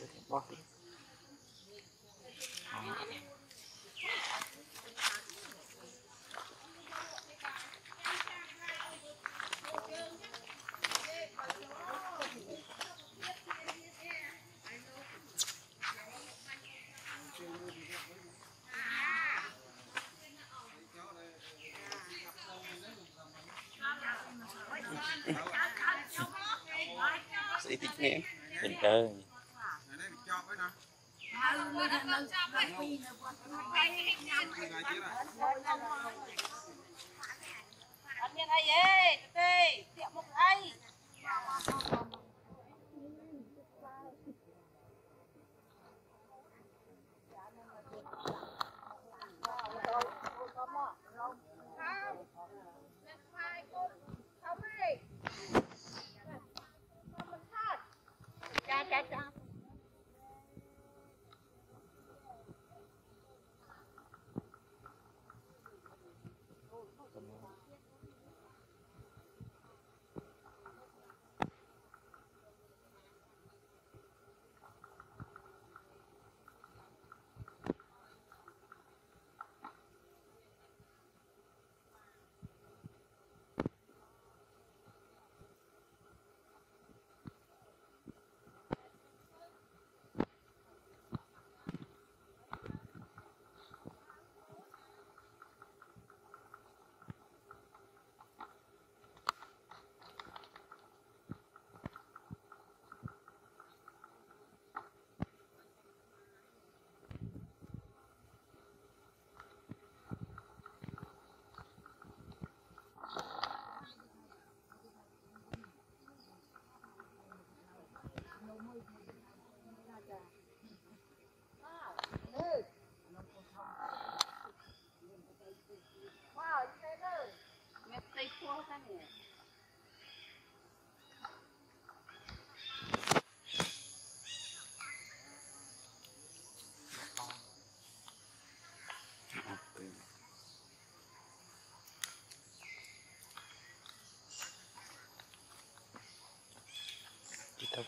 Đưa thêm bóp đi. Đó. Sĩ tích nè. Bình cơ. Anh nhân ai ê, tê, tiệm một ai.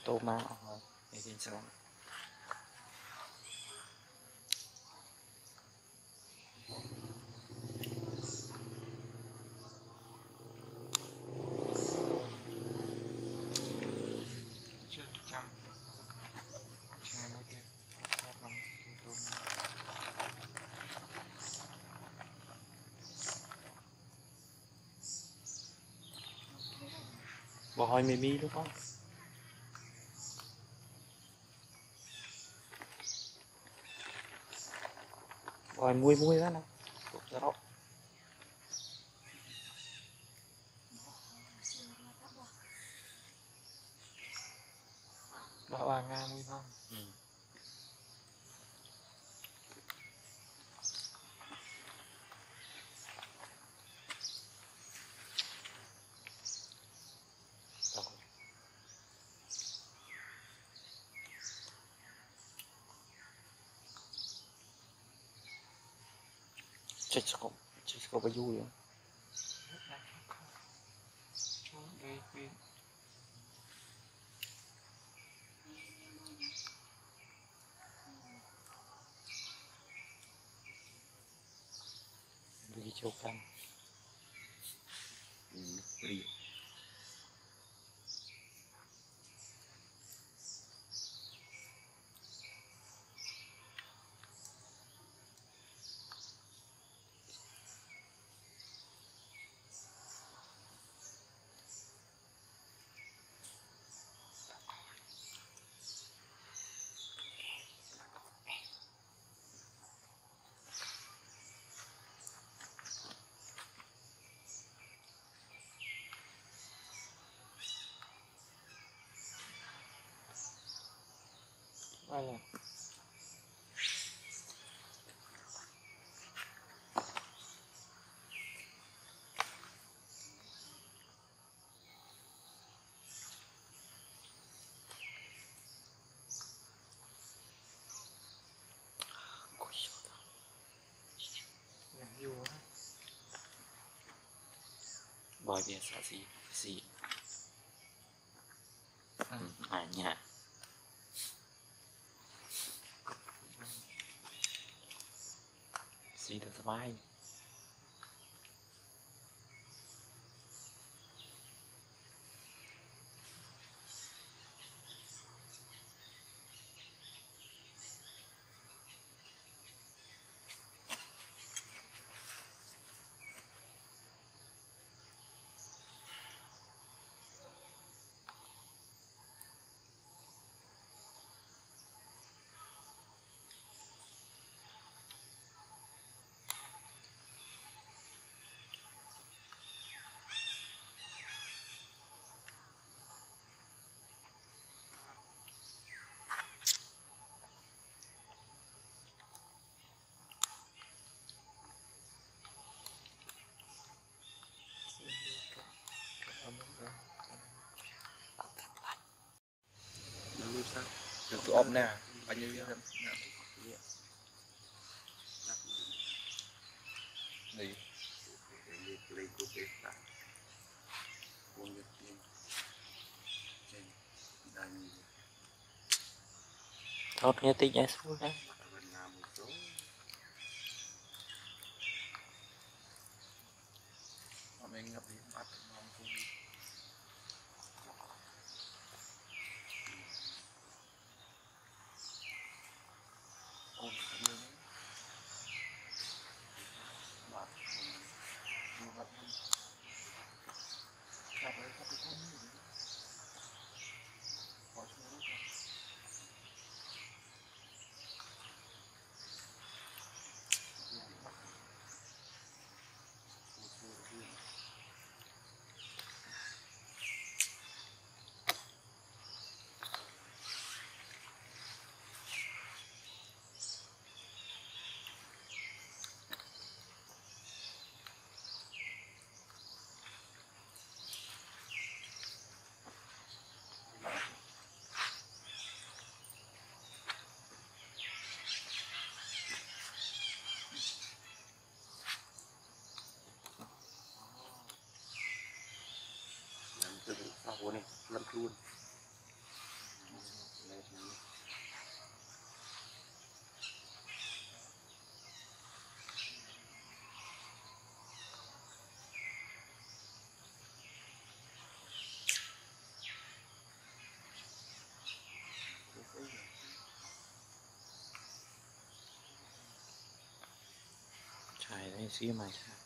Tô cái. Các năm tô ma. Ờ, Bỏ hỏi mì mì đúng không? Rồi mui mui ra nè. Ra đó. Bảo à nga mui không? Cześć, cześć, cześć, cześć, Yêu quá. Bởi vì sợ gì? Gì? À nhà. It's the. tu nè, na. Banyu na ni Thốt nghe tí giải xuống đấy em mas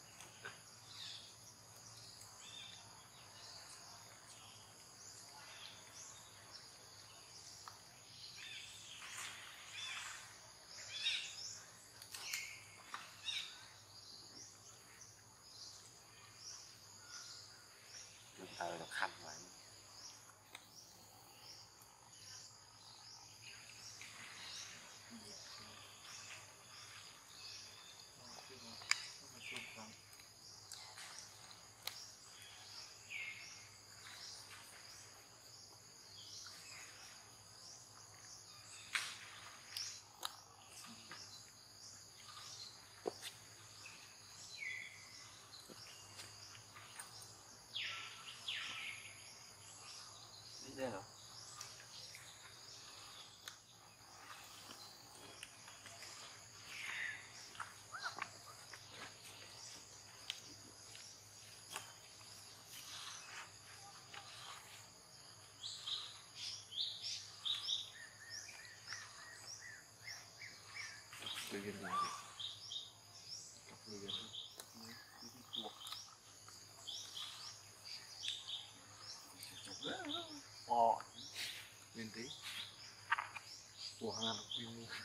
hermano.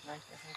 Vielleicht erstmal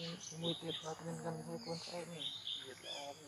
Sumulit-lit natin yung ganun yung kung saan eh. Liit lang ako,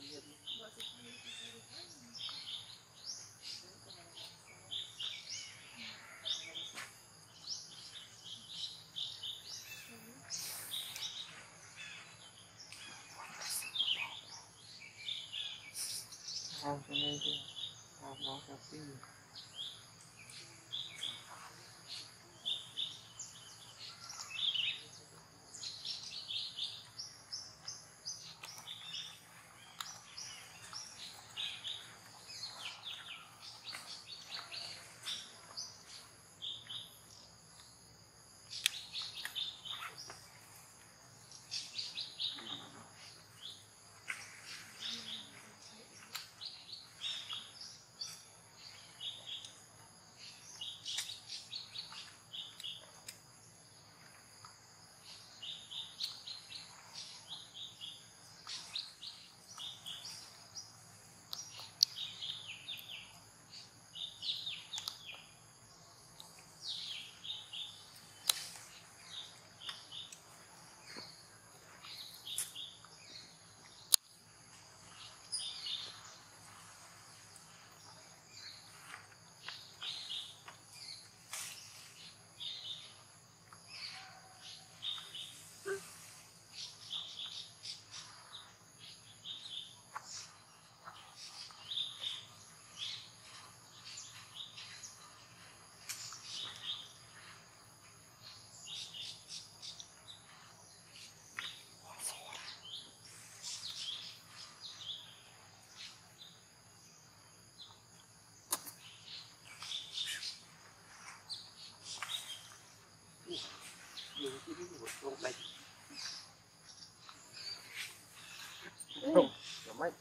Mike.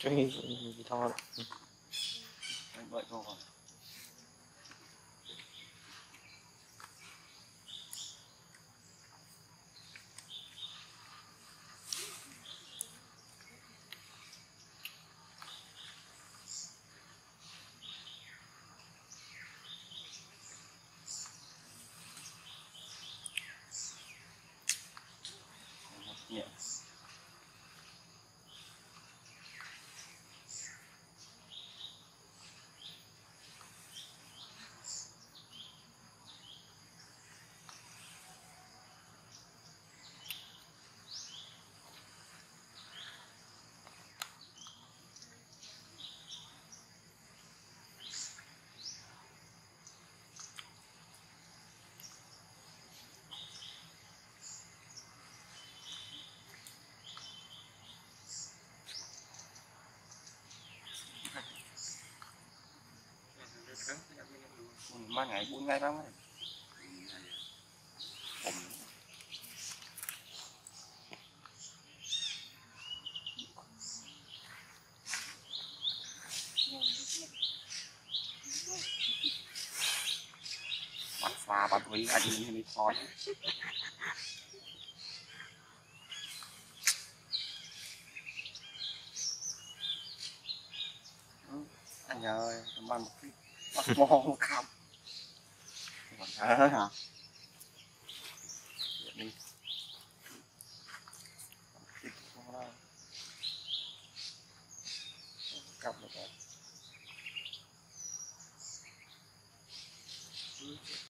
Jeez, you can't. Black มาไงบุญไงบ้างไหมผมบัดฟ้าปัดวิอันนี้ไม่พออันเยอะมันมองคำ hả? Hả? Dạ,